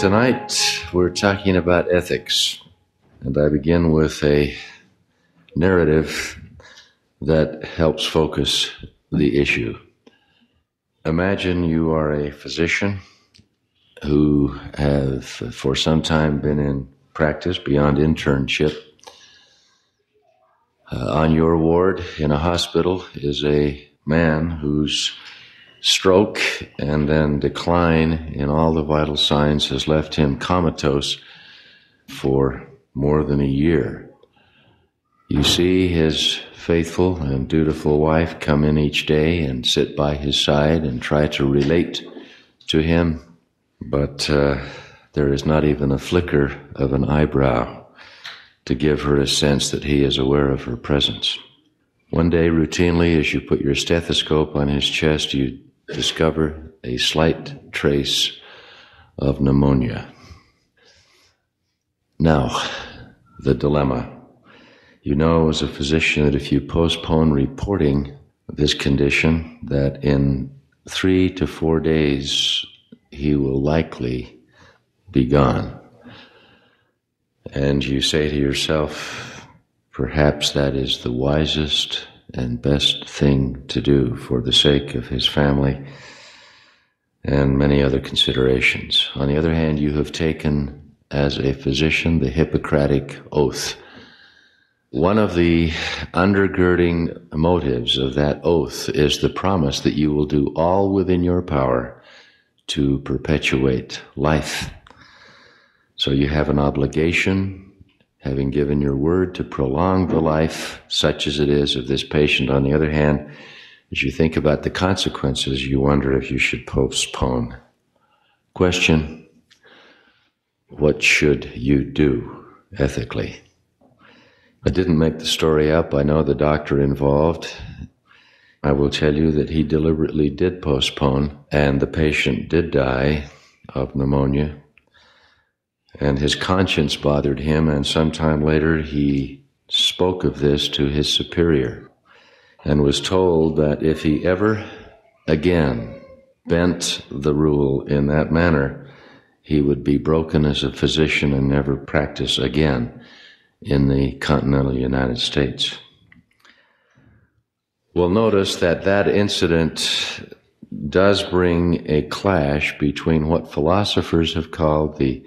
tonight we're talking about ethics, and I begin with a narrative that helps focus the issue. Imagine you are a physician who have for some time been in practice beyond internship. Uh, on your ward in a hospital is a man whose stroke and then decline in all the vital signs has left him comatose for more than a year. You see his faithful and dutiful wife come in each day and sit by his side and try to relate to him, but uh, there is not even a flicker of an eyebrow to give her a sense that he is aware of her presence. One day, routinely, as you put your stethoscope on his chest, you discover a slight trace of pneumonia. Now, the dilemma. You know, as a physician, that if you postpone reporting this condition, that in three to four days he will likely be gone. And you say to yourself, perhaps that is the wisest and best thing to do for the sake of his family and many other considerations. On the other hand, you have taken as a physician the Hippocratic oath. One of the undergirding motives of that oath is the promise that you will do all within your power to perpetuate life. So you have an obligation having given your word to prolong the life, such as it is, of this patient. On the other hand, as you think about the consequences, you wonder if you should postpone. Question What should you do ethically? I didn't make the story up. I know the doctor involved. I will tell you that he deliberately did postpone, and the patient did die of pneumonia and his conscience bothered him, and sometime later he spoke of this to his superior and was told that if he ever again bent the rule in that manner, he would be broken as a physician and never practice again in the continental United States. Well, notice that that incident does bring a clash between what philosophers have called the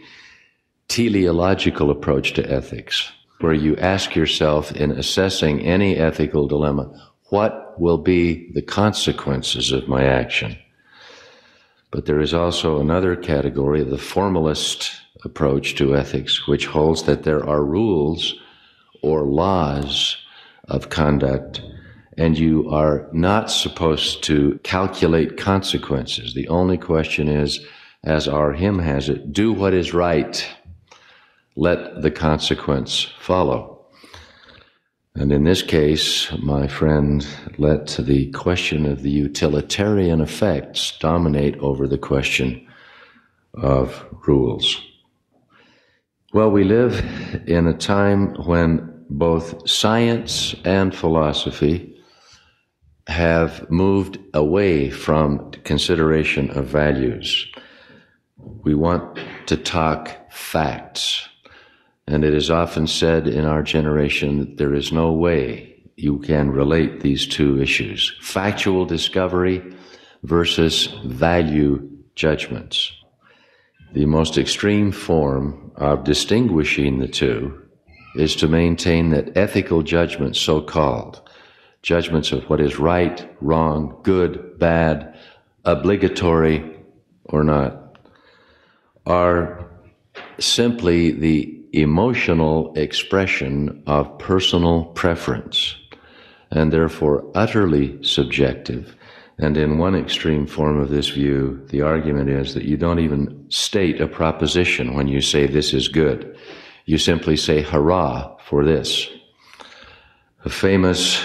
teleological approach to ethics, where you ask yourself in assessing any ethical dilemma, what will be the consequences of my action? But there is also another category, the formalist approach to ethics, which holds that there are rules or laws of conduct, and you are not supposed to calculate consequences. The only question is, as our hymn has it, do what is right let the consequence follow. And in this case, my friend, let the question of the utilitarian effects dominate over the question of rules. Well, we live in a time when both science and philosophy have moved away from consideration of values. We want to talk facts. And it is often said in our generation that there is no way you can relate these two issues factual discovery versus value judgments. The most extreme form of distinguishing the two is to maintain that ethical judgments, so called, judgments of what is right, wrong, good, bad, obligatory, or not, are simply the emotional expression of personal preference and therefore utterly subjective. And in one extreme form of this view, the argument is that you don't even state a proposition when you say this is good. You simply say hurrah for this. A famous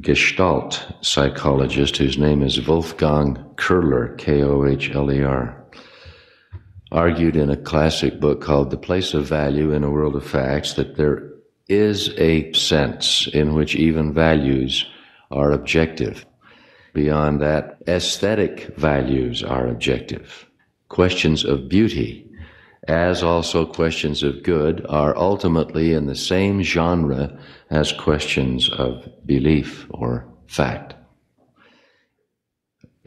Gestalt psychologist whose name is Wolfgang Kohler, K-O-H-L-E-R, argued in a classic book called The Place of Value in a World of Facts that there is a sense in which even values are objective. Beyond that, aesthetic values are objective. Questions of beauty as also questions of good, are ultimately in the same genre as questions of belief or fact.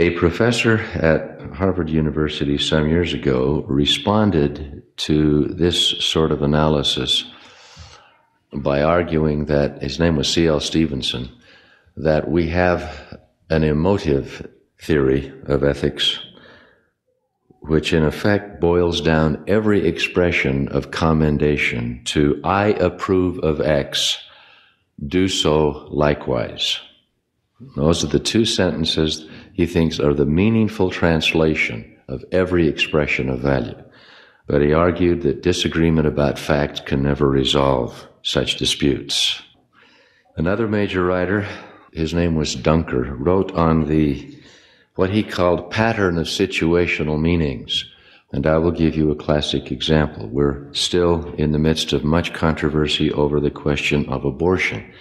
A professor at Harvard University some years ago responded to this sort of analysis by arguing that his name was C.L. Stevenson, that we have an emotive theory of ethics, which in effect boils down every expression of commendation to I approve of X, do so likewise. Those are the two sentences he thinks are the meaningful translation of every expression of value. But he argued that disagreement about facts can never resolve such disputes. Another major writer, his name was Duncker, wrote on the what he called pattern of situational meanings. And I will give you a classic example. We're still in the midst of much controversy over the question of abortion.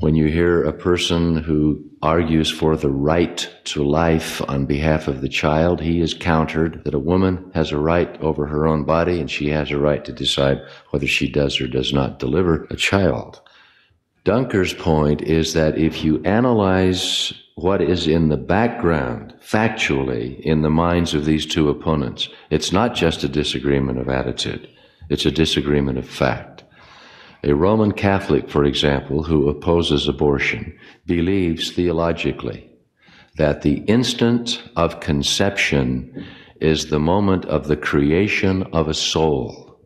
When you hear a person who argues for the right to life on behalf of the child, he is countered that a woman has a right over her own body and she has a right to decide whether she does or does not deliver a child. Duncker's point is that if you analyze what is in the background, factually, in the minds of these two opponents, it's not just a disagreement of attitude, it's a disagreement of fact. A Roman Catholic, for example, who opposes abortion, believes theologically that the instant of conception is the moment of the creation of a soul.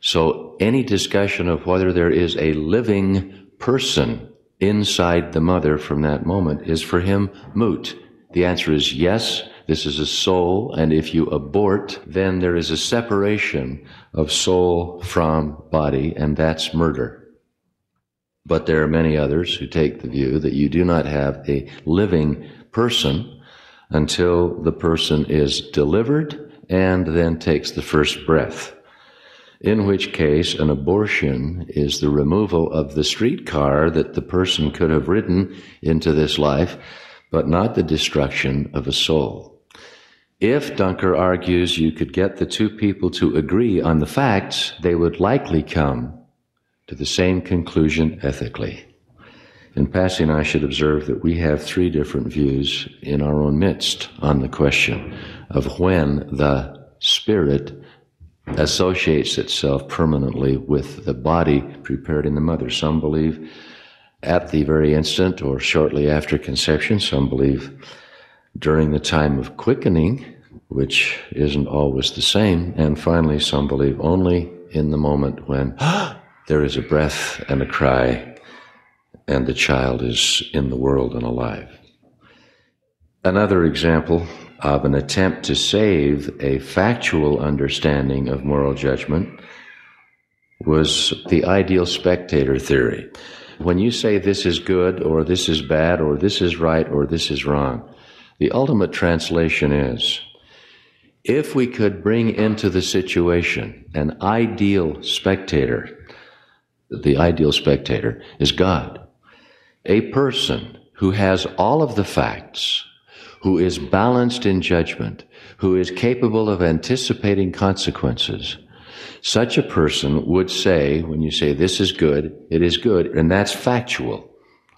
So any discussion of whether there is a living person inside the mother from that moment is for him moot. The answer is yes, this is a soul, and if you abort, then there is a separation of soul from body, and that's murder. But there are many others who take the view that you do not have a living person until the person is delivered and then takes the first breath. In which case, an abortion is the removal of the streetcar that the person could have ridden into this life, but not the destruction of a soul. If Duncker argues you could get the two people to agree on the facts, they would likely come to the same conclusion ethically. In passing, I should observe that we have three different views in our own midst on the question of when the spirit associates itself permanently with the body prepared in the mother. Some believe at the very instant or shortly after conception. Some believe during the time of quickening, which isn't always the same. And finally, some believe only in the moment when there is a breath and a cry and the child is in the world and alive. Another example of an attempt to save a factual understanding of moral judgment was the ideal spectator theory. When you say this is good or this is bad or this is right or this is wrong, the ultimate translation is if we could bring into the situation an ideal spectator, the ideal spectator is God, a person who has all of the facts, who is balanced in judgment, who is capable of anticipating consequences, such a person would say, when you say this is good, it is good, and that's factual,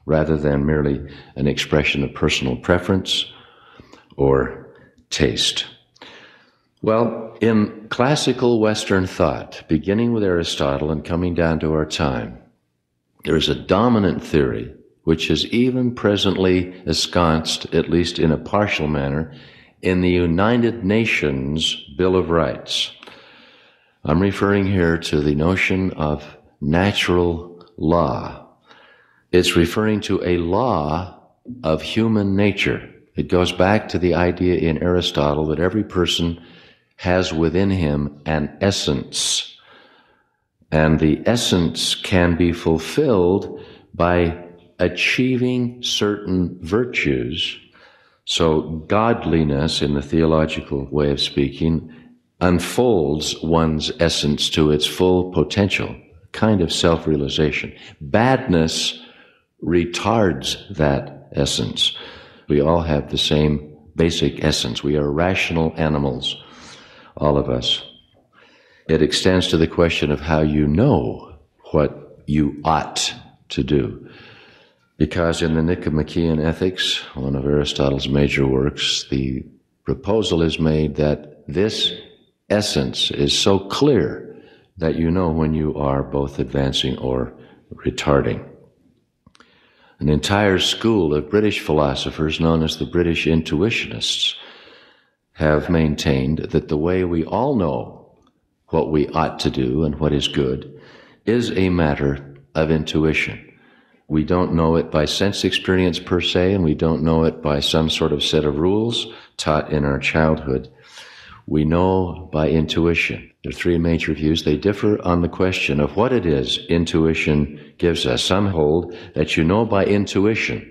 rather than merely an expression of personal preference or taste. Well, in classical Western thought, beginning with Aristotle and coming down to our time, there is a dominant theory which is even presently ensconced, at least in a partial manner, in the United Nations Bill of Rights. I'm referring here to the notion of natural law. It's referring to a law of human nature. It goes back to the idea in Aristotle that every person has within him an essence. And the essence can be fulfilled by achieving certain virtues. So godliness, in the theological way of speaking, unfolds one's essence to its full potential, kind of self-realization. Badness retards that essence. We all have the same basic essence. We are rational animals, all of us. it extends to the question of how you know what you ought to do. Because in the Nicomachean Ethics, one of Aristotle's major works, the proposal is made that this essence is so clear that you know when you are both advancing or retarding. An entire school of British philosophers, known as the British intuitionists, have maintained that the way we all know what we ought to do and what is good is a matter of intuition. We don't know it by sense experience per se, and we don't know it by some sort of set of rules taught in our childhood. We know by intuition. There are three major views. They differ on the question of what it is intuition gives us. Some hold that you know by intuition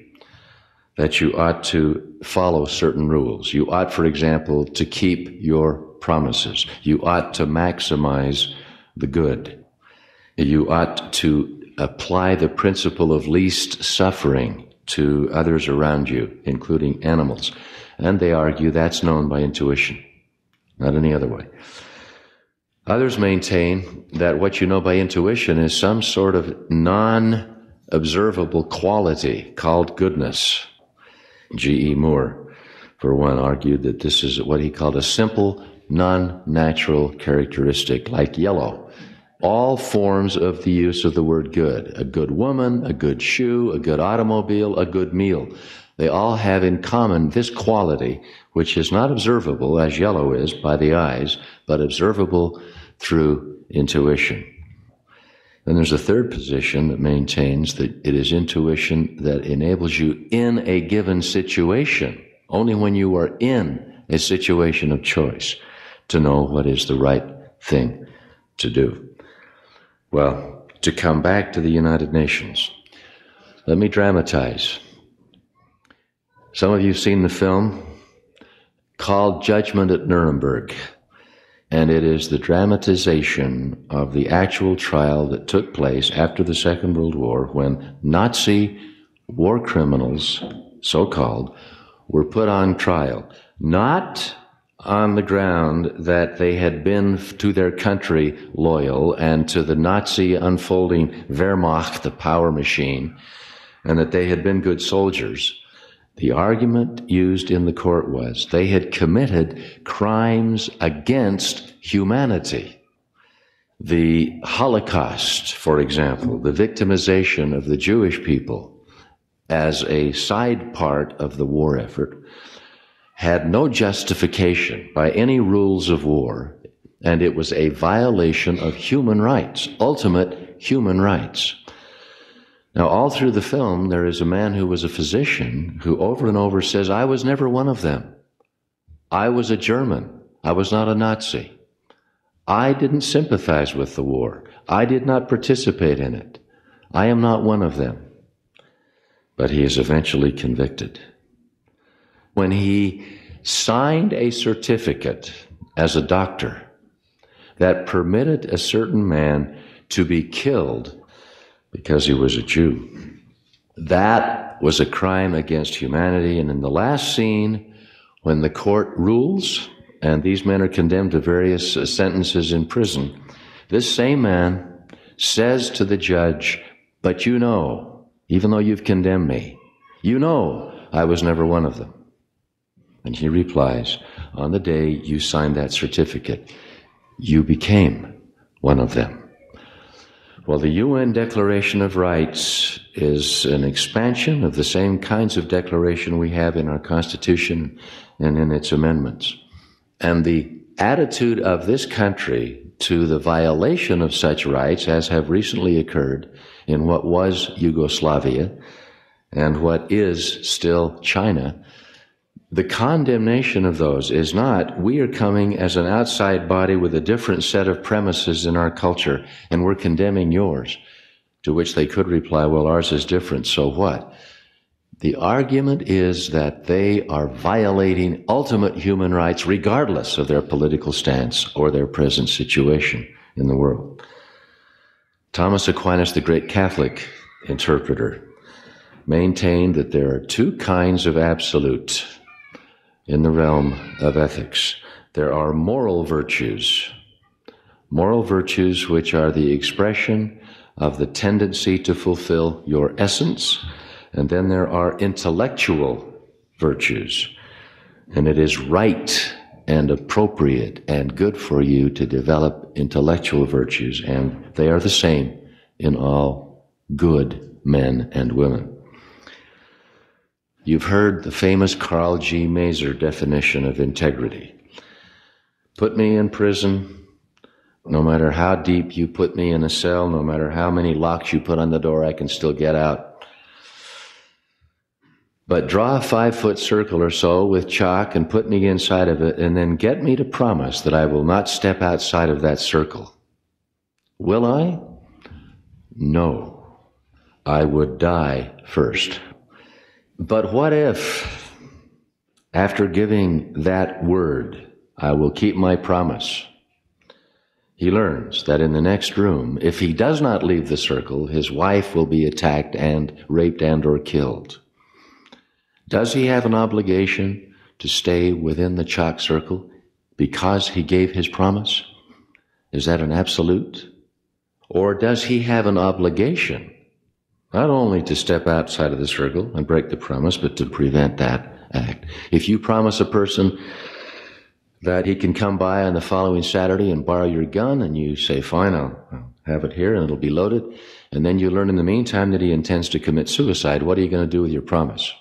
that you ought to follow certain rules. You ought, for example, to keep your promises. You ought to maximize the good. You ought to apply the principle of least suffering to others around you, including animals. And they argue that's known by intuition, not any other way. Others maintain that what you know by intuition is some sort of non observable quality called goodness. G.E. Moore, for one, argued that this is what he called a simple, non natural characteristic, like yellow. All forms of the use of the word good a good woman, a good shoe, a good automobile, a good meal. They all have in common this quality, which is not observable as yellow is by the eyes, but observable through intuition. Then there's a third position that maintains that it is intuition that enables you in a given situation, only when you are in a situation of choice, to know what is the right thing to do. Well, to come back to the United Nations, let me dramatize. Some of you have seen the film called Judgment at Nuremberg and it is the dramatization of the actual trial that took place after the Second World War when Nazi war criminals, so called, were put on trial, not on the ground that they had been to their country loyal and to the Nazi unfolding Wehrmacht, the power machine, and that they had been good soldiers the argument used in the court was they had committed crimes against humanity. The Holocaust, for example, the victimization of the Jewish people as a side part of the war effort, had no justification by any rules of war, and it was a violation of human rights, ultimate human rights. Now, all through the film, there is a man who was a physician who over and over says, I was never one of them. I was a German. I was not a Nazi. I didn't sympathize with the war. I did not participate in it. I am not one of them. But he is eventually convicted. When he signed a certificate as a doctor that permitted a certain man to be killed because he was a Jew. That was a crime against humanity. And in the last scene, when the court rules and these men are condemned to various sentences in prison, this same man says to the judge, But you know, even though you've condemned me, you know I was never one of them. And he replies, On the day you signed that certificate, you became one of them. Well, the UN Declaration of Rights is an expansion of the same kinds of declaration we have in our Constitution and in its amendments. And the attitude of this country to the violation of such rights, as have recently occurred in what was Yugoslavia and what is still China, the condemnation of those is not we are coming as an outside body with a different set of premises in our culture and we're condemning yours. To which they could reply, well, ours is different, so what? The argument is that they are violating ultimate human rights regardless of their political stance or their present situation in the world. Thomas Aquinas, the great Catholic interpreter, maintained that there are two kinds of absolute in the realm of ethics. There are moral virtues, moral virtues which are the expression of the tendency to fulfill your essence, and then there are intellectual virtues. And it is right and appropriate and good for you to develop intellectual virtues, and they are the same in all good men and women. You've heard the famous Karl G. Maeser definition of integrity. Put me in prison, no matter how deep you put me in a cell, no matter how many locks you put on the door, I can still get out. But draw a five foot circle or so with chalk and put me inside of it, and then get me to promise that I will not step outside of that circle. Will I? No. I would die first. But what if, after giving that word, I will keep my promise? he learns that in the next room, if he does not leave the circle, his wife will be attacked and raped and or killed. Does he have an obligation to stay within the chalk circle because he gave his promise? Is that an absolute? Or does he have an obligation not only to step outside of the circle and break the promise, but to prevent that act? If you promise a person that he can come by on the following Saturday and borrow your gun, and you say, fine, I'll, I'll, have it here and it'll be loaded. And then you learn in the meantime that he intends to commit suicide. What are you going to do with your promise?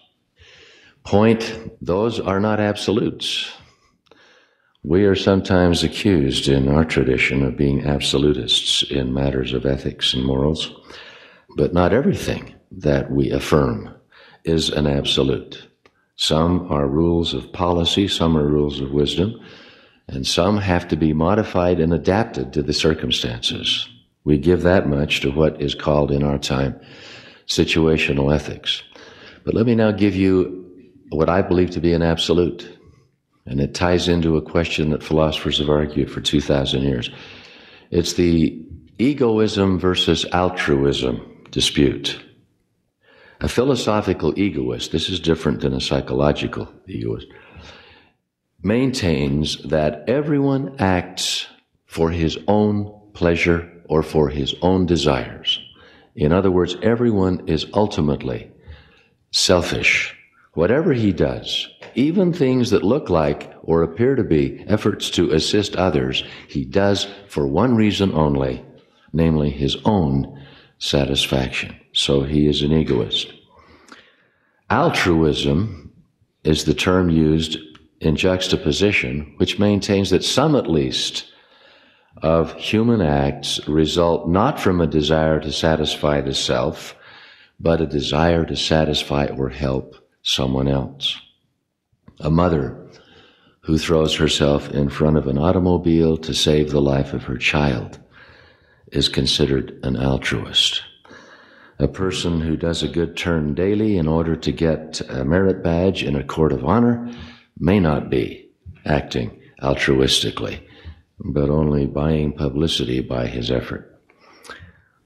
Point, those are not absolutes. We are sometimes accused in our tradition of being absolutists in matters of ethics and morals, but not everything that we affirm is an absolute. Some are rules of policy, some are rules of wisdom, and some have to be modified and adapted to the circumstances. We give that much to what is called in our time situational ethics. But let me now give you what I believe to be an absolute. And it ties into a question that philosophers have argued for 2,000 years. It's the egoism versus altruism dispute. A philosophical egoist, this is different than a psychological egoist, maintains that everyone acts for his own pleasure or for his own desires. In other words, everyone is ultimately selfish. Whatever he does, even things that look like or appear to be efforts to assist others, he does for one reason only, namely his own satisfaction. So he is an egoist. Altruism is the term used in juxtaposition, which maintains that some at least of human acts result not from a desire to satisfy the self, but a desire to satisfy or help someone else. A mother who throws herself in front of an automobile to save the life of her child is considered an altruist. A person who does a good turn daily in order to get a merit badge in a court of honor may not be acting altruistically, but only buying publicity by his effort.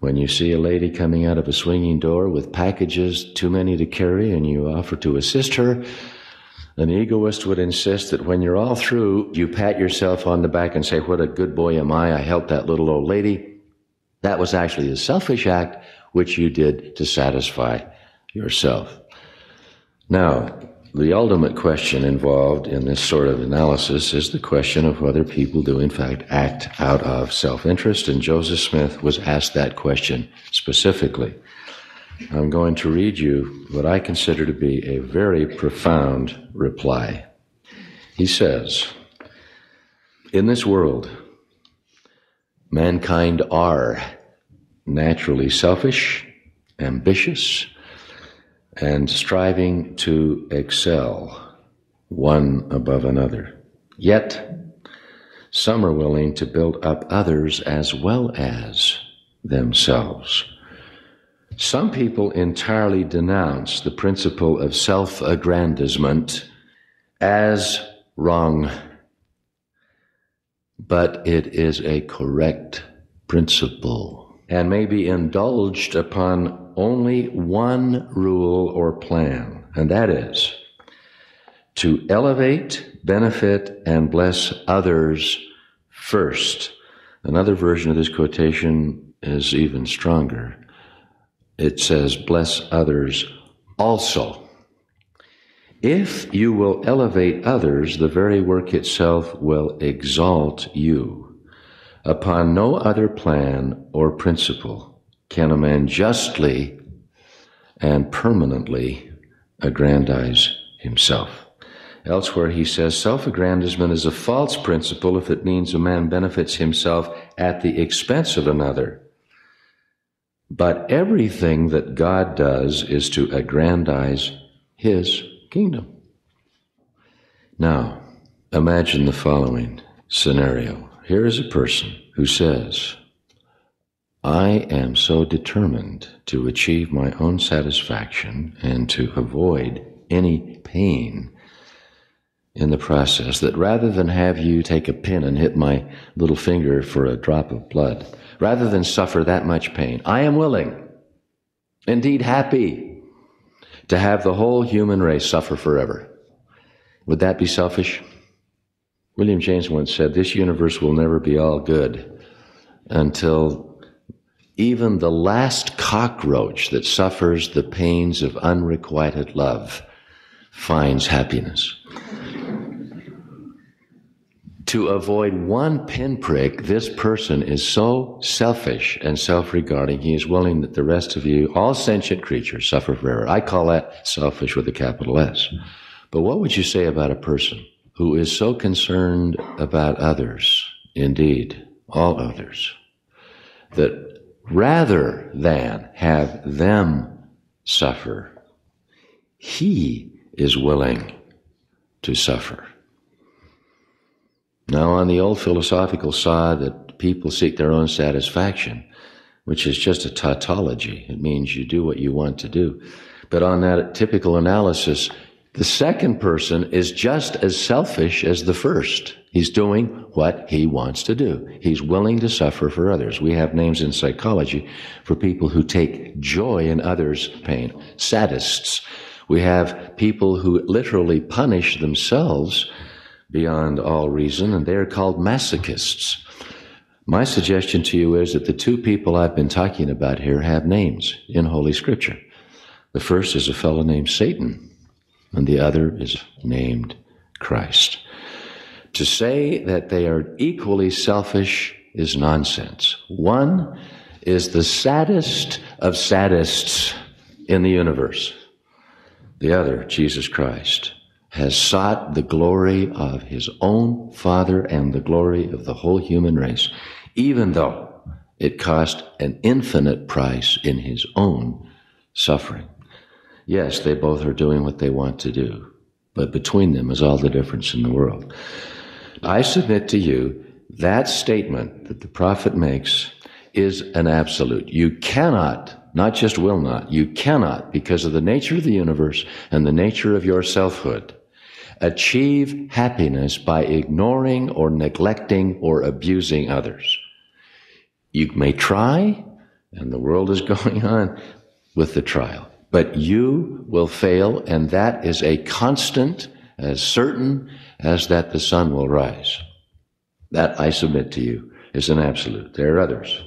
When you see a lady coming out of a swinging door with packages too many to carry and you offer to assist her, an egoist would insist that when you're all through, you pat yourself on the back and say, What a good boy am I? I helped that little old lady. That was actually a selfish act which you did to satisfy yourself. Now, the ultimate question involved in this sort of analysis is the question of whether people do in fact act out of self-interest, and Joseph Smith was asked that question specifically. I'm going to read you what I consider to be a very profound reply. He says, In this world, mankind are naturally selfish, ambitious, and striving to excel one above another. Yet, some are willing to build up others as well as themselves. Some people entirely denounce the principle of self aggrandizement as wrong, but it is a correct principle and may be indulged upon only one rule or plan, and that is to elevate, benefit, and bless others first, Another version of this quotation is even stronger. It says, Bless others also. If you will elevate others, the very work itself will exalt you. Upon no other plan or principle can a man justly and permanently aggrandize himself. Elsewhere, he says self aggrandizement is a false principle if it means a man benefits himself at the expense of another. But everything that God does is to aggrandize his kingdom. Now, imagine the following scenario. Here is a person who says, I am so determined to achieve my own satisfaction and to avoid any pain in the process that rather than have you take a pin and hit my little finger for a drop of blood, rather than suffer that much pain, I am willing, indeed happy, to have the whole human race suffer forever. Would that be selfish? William James once said, This universe will never be all good until even the last cockroach that suffers the pains of unrequited love finds happiness to avoid one pinprick, this person is so selfish and self regarding, he is willing that the rest of you, all sentient creatures, suffer forever. I call that selfish with a capital S. But what would you say about a person who is so concerned about others, indeed, all others, that rather than have them suffer, he is willing to suffer? Now, on the old philosophical side, that people seek their own satisfaction, which is just a tautology. It means you do what you want to do. But on that typical analysis, the second person is just as selfish as the first. He's doing what he wants to do. He's willing to suffer for others. We have names in psychology for people who take joy in others' pain. Sadists. We have people who literally punish themselves beyond all reason, and they're called masochists. My suggestion to you is that the two people I've been talking about here have names in Holy Scripture. The first is a fellow named Satan, and the other is named Christ. To say that they are equally selfish is nonsense. One is the saddest of sadists in the universe. The other, Jesus Christ, has sought the glory of his own Father and the glory of the whole human race, even though it cost an infinite price in his own suffering. Yes, they both are doing what they want to do, but between them is all the difference in the world. I submit to you that statement that the prophet makes is an absolute. You cannot, not just will not, you cannot, because of the nature of the universe and the nature of your selfhood, achieve happiness by ignoring or neglecting or abusing others. You may try, and the world is going on with the trial, but you will fail, and that is a constant as certain as that the sun will rise. That I submit to you is an absolute. There are others.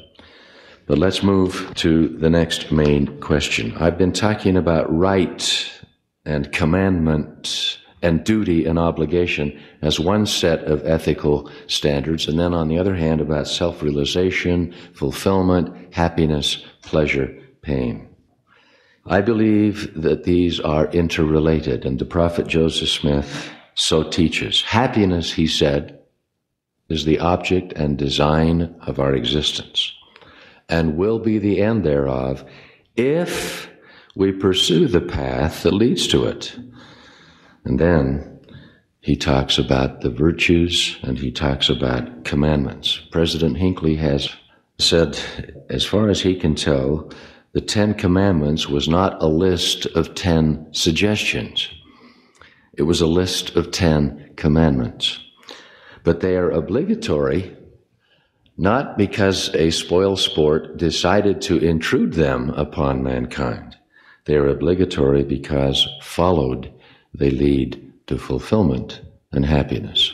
But let's move to the next main question. I've been talking about right and commandment and duty and obligation as one set of ethical standards, and then on the other hand, about self realization, fulfillment, happiness, pleasure, pain. I believe that these are interrelated, and the prophet Joseph Smith so teaches. Happiness, he said, is the object and design of our existence, and will be the end thereof if we pursue the path that leads to it. And then he talks about the virtues and he talks about commandments. President Hinckley has said, as far as he can tell, the Ten Commandments was not a list of ten suggestions. It was a list of ten commandments. But they are obligatory not because a spoil sport decided to intrude them upon mankind. They are obligatory because followed they lead to fulfillment and happiness.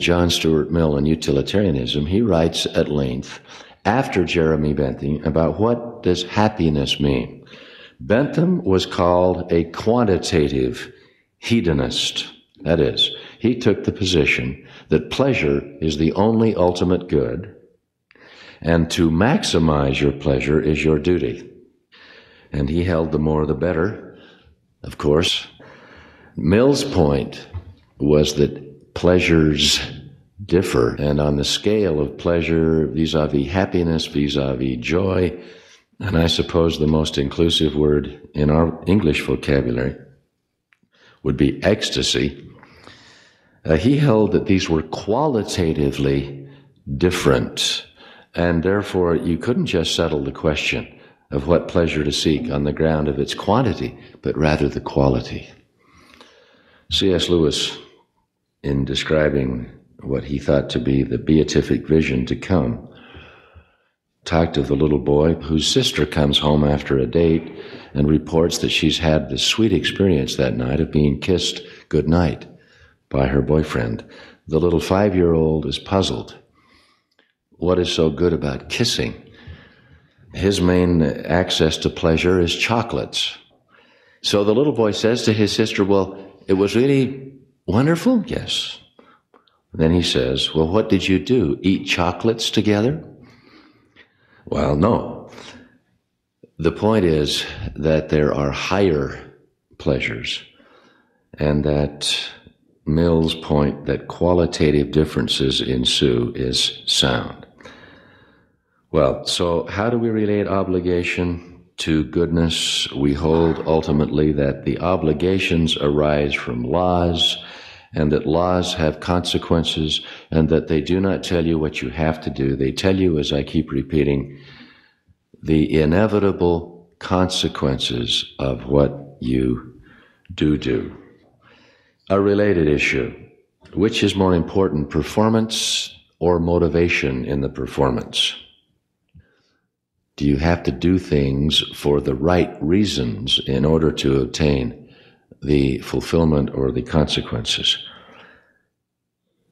John Stuart Mill in Utilitarianism, he writes at length after Jeremy Bentham about what does happiness mean. Bentham was called a quantitative hedonist. That is, he took the position that pleasure is the only ultimate good, and to maximize your pleasure is your duty. And he held the more the better, of course. Mill's point was that pleasures differ, and on the scale of pleasure vis a vis happiness, vis a vis joy, and I suppose the most inclusive word in our English vocabulary would be ecstasy. Uh, he held that these were qualitatively different, and therefore you couldn't just settle the question of what pleasure to seek on the ground of its quantity, but rather the quality. C.S. Lewis, in describing what he thought to be the beatific vision to come, talked of the little boy whose sister comes home after a date and reports that she's had the sweet experience that night of being kissed good night by her boyfriend. The little five year old is puzzled. What is so good about kissing? His main access to pleasure is chocolates. So the little boy says to his sister, Well, it was really wonderful? Yes. Then he says, Well, what did you do? Eat chocolates together? Well, no. The point is that there are higher pleasures, and that Mill's point that qualitative differences ensue is sound. Well, so how do we relate obligation to goodness? We hold ultimately that the obligations arise from laws and that laws have consequences and that they do not tell you what you have to do. They tell you, as I keep repeating, the inevitable consequences of what you do do. A related issue. Which is more important, performance or motivation in the performance? You have to do things for the right reasons in order to obtain the fulfillment or the consequences.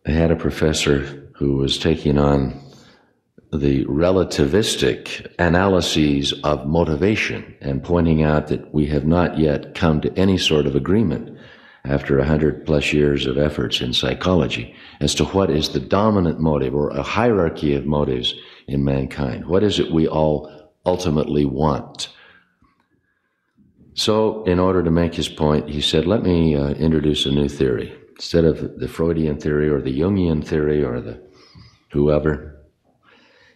I had a professor who was taking on the relativistic analyses of motivation and pointing out that we have not yet come to any sort of agreement after a hundred plus years of efforts in psychology as to what is the dominant motive or a hierarchy of motives in mankind. What is it we all ultimately want? So, in order to make his point, he said, Let me uh, introduce a new theory. Instead of the Freudian theory or the Jungian theory or the whoever,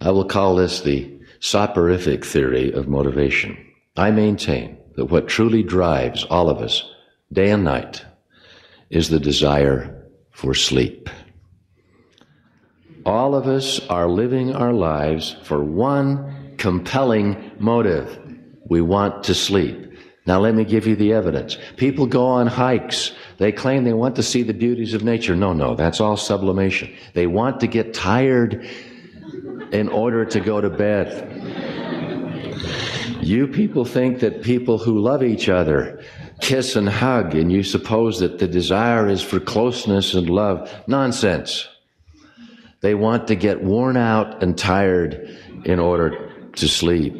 I will call this the soporific theory of motivation. I maintain that what truly drives all of us, day and night, is the desire for sleep. All of us are living our lives for one compelling motive. We want to sleep. Now let me give you the evidence. People go on hikes. They claim they want to see the beauties of nature. No, no, that's all sublimation. They want to get tired in order to go to bed. You people think that people who love each other kiss and hug, and you suppose that the desire is for closeness and love. Nonsense. They want to get worn out and tired in order to sleep.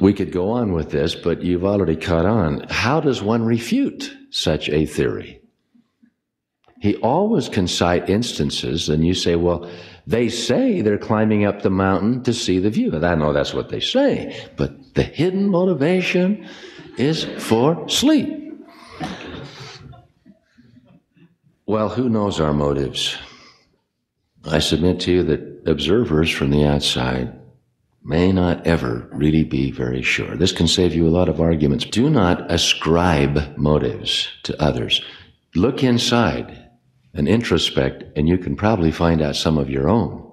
We could go on with this, but you've already caught on. How does one refute such a theory? He always can cite instances, and you say, well, they say they're climbing up the mountain to see the view. And I know that's what they say, but the hidden motivation is for sleep. Well, who knows our motives? I submit to you that observers from the outside may not ever really be very sure. This can save you a lot of arguments. Do not ascribe motives to others. Look inside and introspect, and you can probably find out some of your own.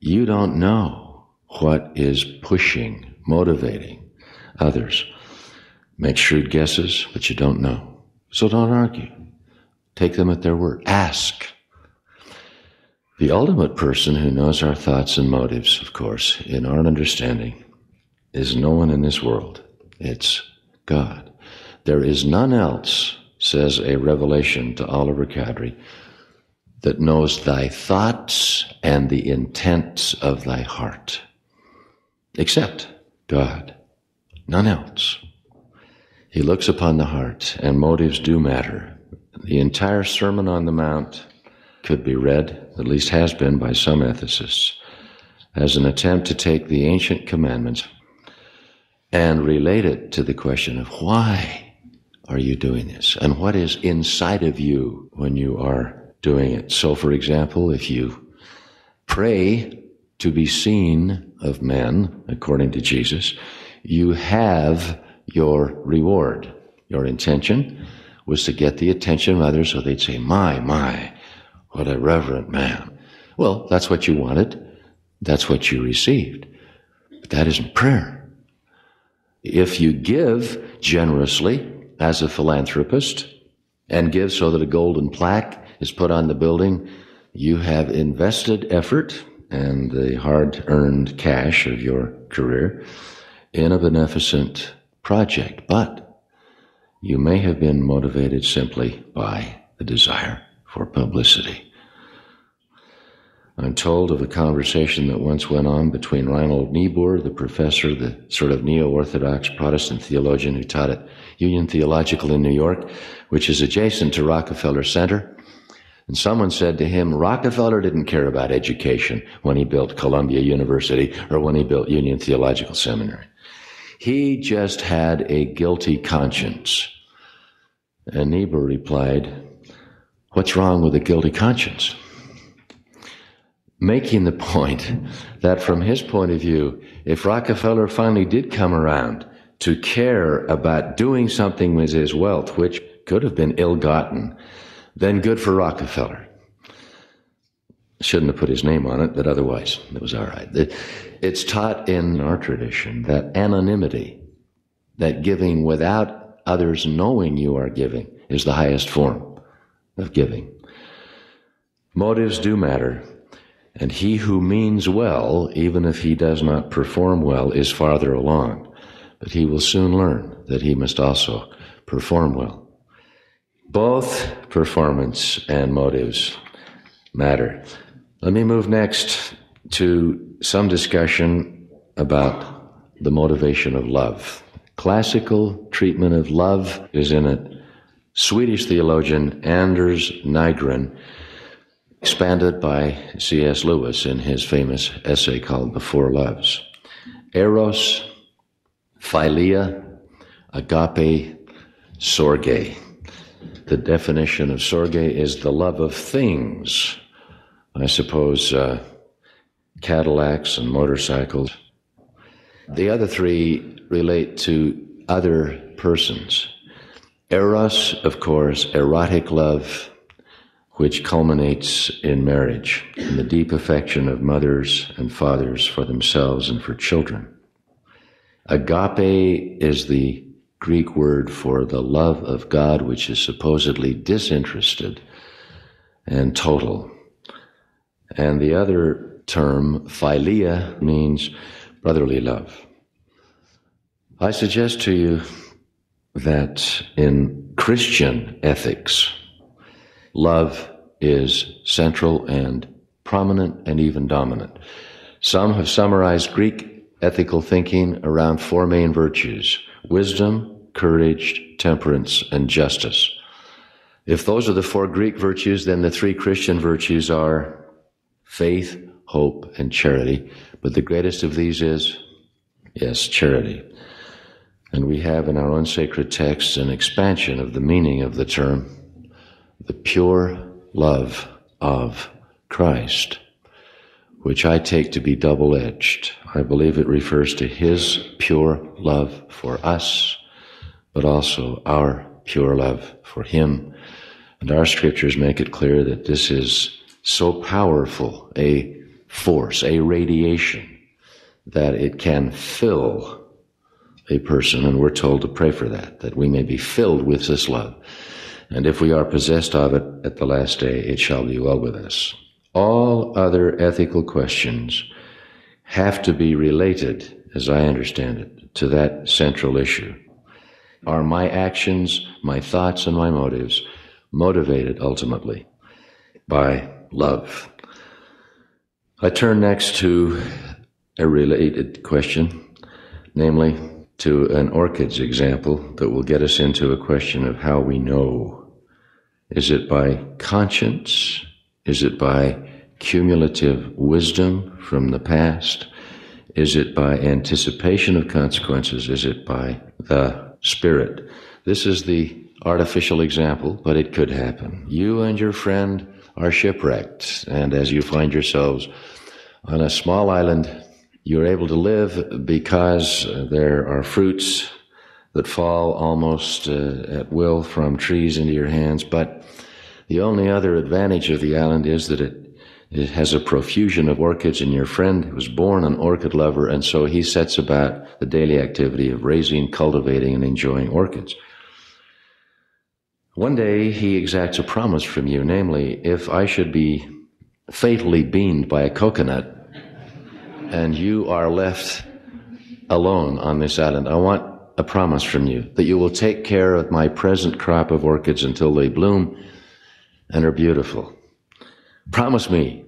You don't know what is pushing, motivating others. Make shrewd guesses, but you don't know. So don't argue. Take them at their word. Ask. The ultimate person who knows our thoughts and motives, of course, in our understanding, is no one in this world. It's God. There is none else, says a revelation to Oliver Cowdery, that knows thy thoughts and the intents of thy heart, except God, none else. He looks upon the heart, and motives do matter. The entire Sermon on the Mount could be read, at least has been by some ethicists, as an attempt to take the ancient commandments and relate it to the question of why are you doing this and what is inside of you when you are doing it. So, for example, if you pray to be seen of men, according to Jesus, you have your reward. Your intention was to get the attention of others so they'd say, My, my, what a reverent man. Well, that's what you wanted. That's what you received. But that isn't prayer. If you give generously as a philanthropist and give so that a golden plaque is put on the building, you have invested effort and the hard earned cash of your career in a beneficent project. But you may have been motivated simply by the desire for publicity. I'm told of a conversation that once went on between Reinhold Niebuhr, the professor, the sort of neo Orthodox Protestant theologian who taught at Union Theological in New York, which is adjacent to Rockefeller Center. And someone said to him, Rockefeller didn't care about education when he built Columbia University or when he built Union Theological Seminary. He just had a guilty conscience. And Niebuhr replied, What's wrong with a guilty conscience? making the point that from his point of view, if Rockefeller finally did come around to care about doing something with his wealth, which could have been ill gotten, then good for Rockefeller. Shouldn't have put his name on it, but otherwise it was all right. It's taught in our tradition that anonymity, that giving without others knowing you are giving, is the highest form of giving. Motives do matter, and he who means well, even if he does not perform well, is farther along. But he will soon learn that he must also perform well. Both performance and motives matter. Let me move next to some discussion about the motivation of love. Classical treatment of love is in it. Swedish theologian Anders Nygren expanded by C.S. Lewis in his famous essay called The Four Loves. Eros, Philia, Agape, Storge. The definition of Storge is the love of things. I suppose uh, Cadillacs and motorcycles. The other three relate to other persons. Eros, of course, erotic love, which culminates in marriage, in the deep affection of mothers and fathers for themselves and for children. Agape is the Greek word for the love of God, which is supposedly disinterested and total. And the other term, philia, means brotherly love. I suggest to you that in Christian ethics, love is central and prominent and even dominant. Some have summarized Greek ethical thinking around four main virtues wisdom, courage, temperance, and justice. If those are the four Greek virtues, then the three Christian virtues are faith, hope, and charity. But the greatest of these is, yes, charity. And we have in our own sacred texts an expansion of the meaning of the term the pure love of Christ, which I take to be double edged. I believe it refers to His pure love for us, but also our pure love for Him. And our scriptures make it clear that this is so powerful a force, a radiation, that it can fill a person. And we're told to pray for that, that we may be filled with this love. And if we are possessed of it at the last day, it shall be well with us. All other ethical questions have to be related, as I understand it, to that central issue. Are my actions, my thoughts, and my motives motivated ultimately by love. I turn next to a related question, namely to an orchid's example that will get us into a question of how we know. Is it by conscience? Is it by cumulative wisdom from the past? Is it by anticipation of consequences? Is it by the Spirit? This is the artificial example, but it could happen. You and your friend are shipwrecked, and as you find yourselves on a small island, you're able to live because there are fruits that fall almost uh, at will from trees into your hands, but the only other advantage of the island is that it it has a profusion of orchids, and your friend was born an orchid lover, and so he sets about the daily activity of raising, cultivating, and enjoying orchids. One day he exacts a promise from you, namely, if I should be fatally beamed by a coconut and you are left alone on this island, I want a promise from you that you will take care of my present crop of orchids until they bloom and are beautiful. Promise me,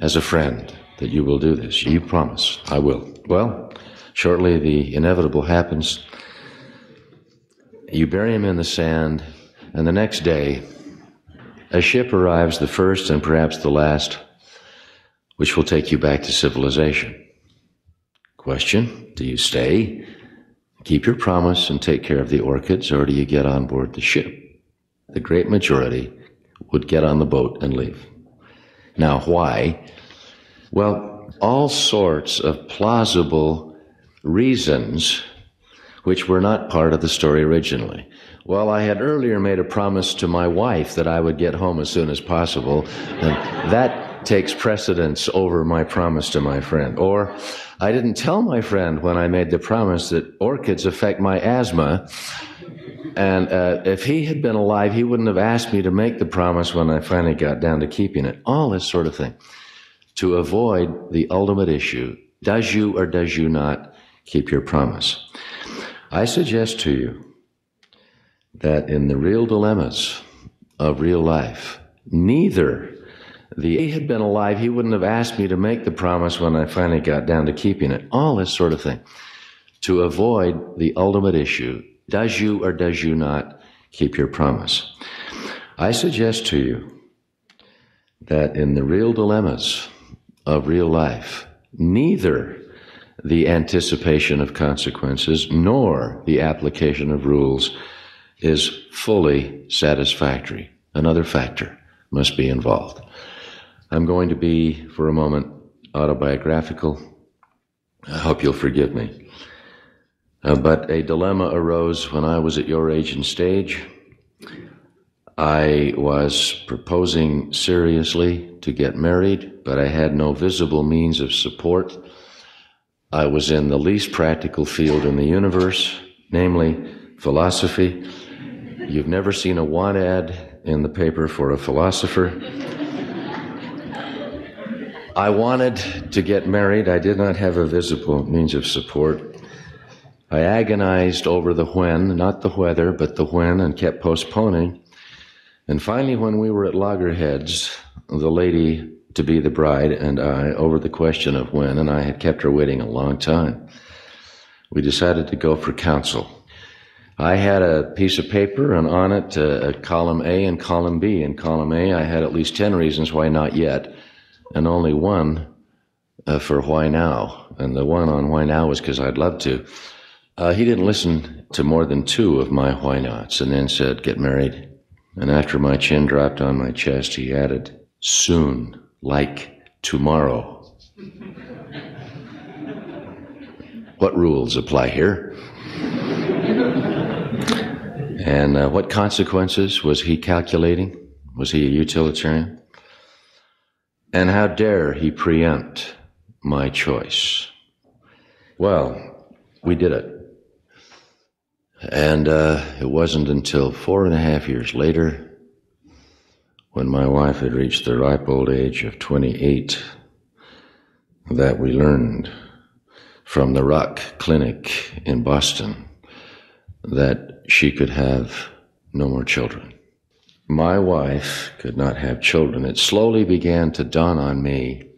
as a friend, that you will do this. You promise. I will. Well, shortly the inevitable happens. You bury him in the sand, and the next day, a ship arrives, the first and perhaps the last, which will take you back to civilization. Question Do you stay, keep your promise, and take care of the orchids, or do you get on board the ship? The great majority would get on the boat and leave. Now, why? Well, all sorts of plausible reasons which were not part of the story originally. Well, I had earlier made a promise to my wife that I would get home as soon as possible, and that takes precedence over my promise to my friend. Or I didn't tell my friend when I made the promise that orchids affect my asthma, and uh, if he had been alive, he wouldn't have asked me to make the promise when I finally got down to keeping it. All this sort of thing. To avoid the ultimate issue does you or does you not keep your promise? I suggest to you that in the real dilemmas of real life, neither the he had been alive, he wouldn't have asked me to make the promise when I finally got down to keeping it. All this sort of thing. To avoid the ultimate issue does you or does you not keep your promise? I suggest to you that in the real dilemmas of real life, neither the anticipation of consequences nor the application of rules is fully satisfactory. Another factor must be involved. I'm going to be, for a moment, autobiographical. I hope you'll forgive me. Uh, but a dilemma arose when I was at your age and stage. I was proposing seriously to get married, but I had no visible means of support. I was in the least practical field in the universe, namely philosophy. You've never seen a want ad in the paper for a philosopher. I wanted to get married. I did not have a visible means of support. I agonized over the when, not the whether, but the when, and kept postponing. And finally, when we were at loggerheads, the lady to be the bride and I, over the question of when, and I had kept her waiting a long time, we decided to go for counsel. I had a piece of paper, and on it, uh, column A and column B. In column A, I had at least 10 reasons why not yet, and only one uh, for why now. And the one on why now was because I'd love to. Uh, he didn't listen to more than two of my why nots and then said, Get married. And after my chin dropped on my chest, he added, Soon, like tomorrow. what rules apply here? and uh, what consequences was he calculating? Was he a utilitarian? And how dare he preempt my choice? Well, we did it. And uh, it wasn't until four and a half years later, when my wife had reached the ripe old age of 28, that we learned from the Rock Clinic in Boston that she could have no more children. My wife could not have children, it slowly began to dawn on me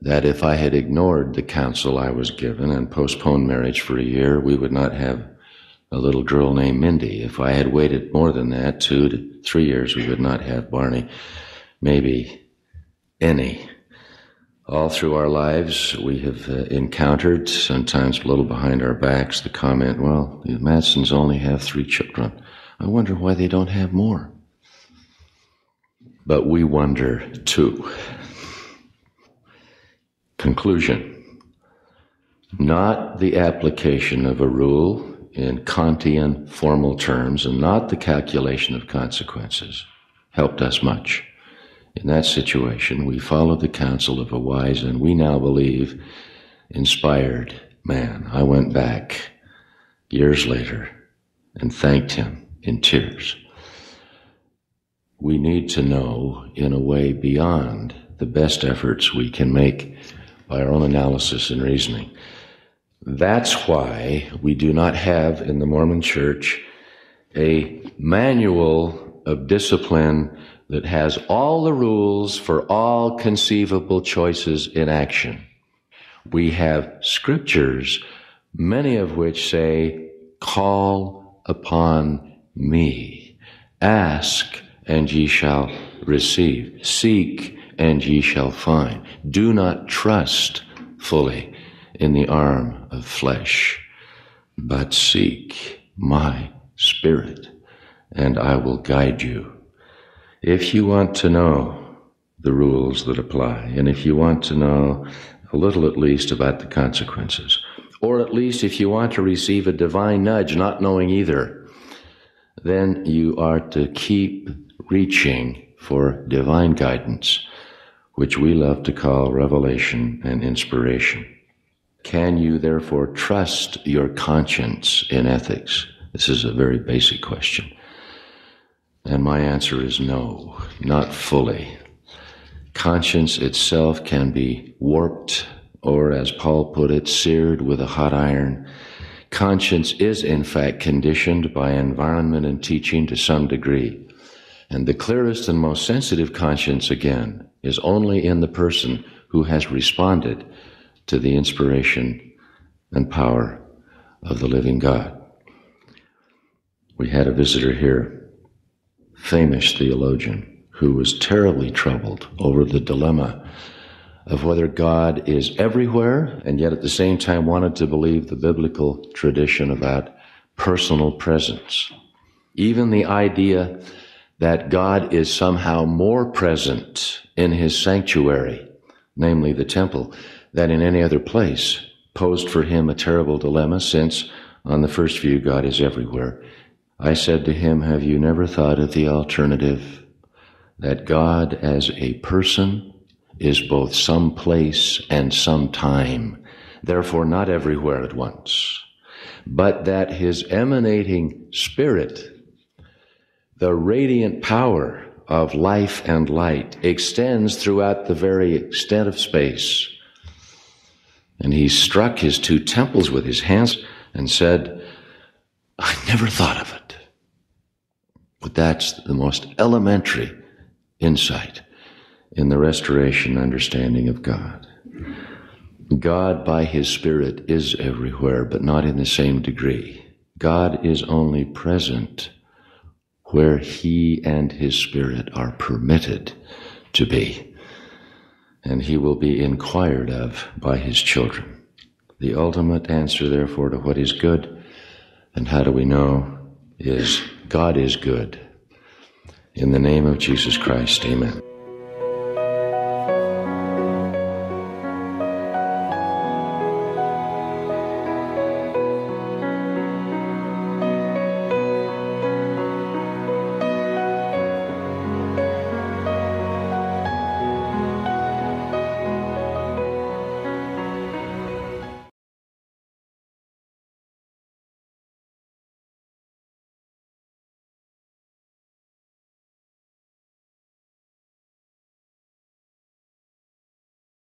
that if I had ignored the counsel I was given and postponed marriage for a year, we would not have a little girl named Mindy. If I had waited more than that, two to three years, we would not have Barney, maybe any. All through our lives, we have uh, encountered, sometimes a little behind our backs, the comment, well, the Madsens only have three children. I wonder why they don't have more. But we wonder too. Conclusion Not the application of a rule in Kantian formal terms and not the calculation of consequences helped us much. In that situation, we followed the counsel of a wise and we now believe inspired man. I went back years later and thanked him in tears. We need to know in a way beyond the best efforts we can make by our own analysis and reasoning. That's why we do not have in the Mormon church a manual of discipline that has all the rules for all conceivable choices in action. We have scriptures, many of which say, call upon me. Ask and ye shall receive. Seek and ye shall find. Do not trust fully in the arm of flesh, but seek my spirit, and I will guide you. If you want to know the rules that apply, and if you want to know a little at least about the consequences, or at least if you want to receive a divine nudge, not knowing either, then you are to keep reaching for divine guidance which we love to call revelation and inspiration. Can you therefore trust your conscience in ethics? This is a very basic question. And my answer is no, not fully. Conscience itself can be warped, or as Paul put it, seared with a hot iron. Conscience is in fact conditioned by environment and teaching to some degree. And the clearest and most sensitive conscience, again, is only in the person who has responded to the inspiration and power of the living God. We had a visitor here, famous theologian, who was terribly troubled over the dilemma of whether God is everywhere and yet at the same time wanted to believe the biblical tradition about personal presence. Even the idea that God is somehow more present in his sanctuary, namely the temple, than in any other place, posed for him a terrible dilemma since, on the first view, God is everywhere. I said to him, Have you never thought of the alternative? That God as a person is both some place and some time, therefore not everywhere at once, but that his emanating spirit the radiant power of life and light extends throughout the very extent of space. And he struck his two temples with his hands and said, I never thought of it. But that's the most elementary insight in the restoration understanding of God. God, by His Spirit, is everywhere, but not in the same degree. God is only present where he and his spirit are permitted to be. And he will be inquired of by his children. The ultimate answer, therefore, to what is good and how do we know is God is good. In the name of Jesus Christ, amen.